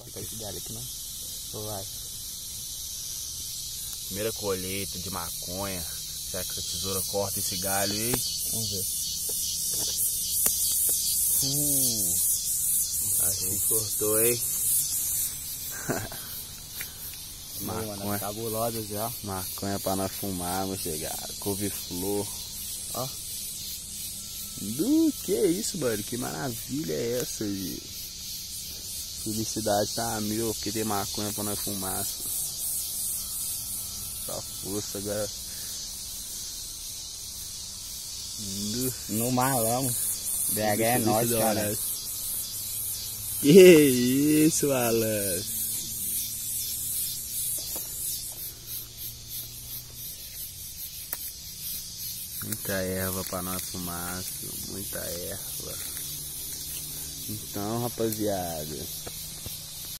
Aqui não. Ou vai? Primeira colheita de maconha. Será que essa tesoura corta esse galho aí? Vamos ver. Uh, acho que cortou, hein? Mano, maconha, cabulosa já. maconha pra nós fumar, meu chegado. Couve-flor. Ó. Do que isso, mano? Que maravilha é essa, gente? Felicidade tá a mil, porque tem maconha pra nós fumar. Só força agora. No malão. BH é nóis, cara. Que isso, malandro. Muita erva pra nós fumar, muita erva. Então, rapaziada,